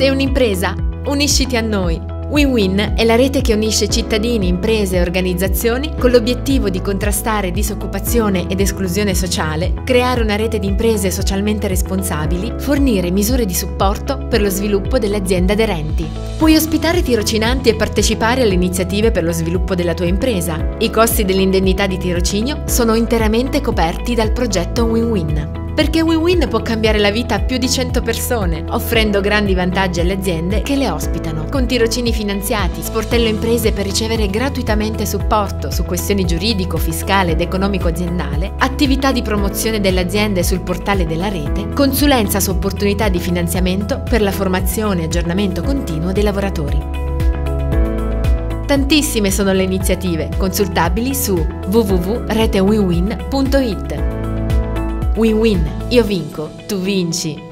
Sei un'impresa? Unisciti a noi. WinWin è la rete che unisce cittadini, imprese e organizzazioni con l'obiettivo di contrastare disoccupazione ed esclusione sociale, creare una rete di imprese socialmente responsabili, fornire misure di supporto per lo sviluppo delle aziende aderenti. Puoi ospitare tirocinanti e partecipare alle iniziative per lo sviluppo della tua impresa. I costi dell'indennità di tirocinio sono interamente coperti dal progetto WinWin. Perché WinWin può cambiare la vita a più di 100 persone, offrendo grandi vantaggi alle aziende che le ospitano, con tirocini finanziati, sportello imprese per ricevere gratuitamente supporto su questioni giuridico, fiscale ed economico-aziendale, attività di promozione delle aziende sul portale della rete, consulenza su opportunità di finanziamento per la formazione e aggiornamento continuo dei lavoratori. Tantissime sono le iniziative, consultabili su www.retewinwin.it. Win-win, io vinco, tu vinci.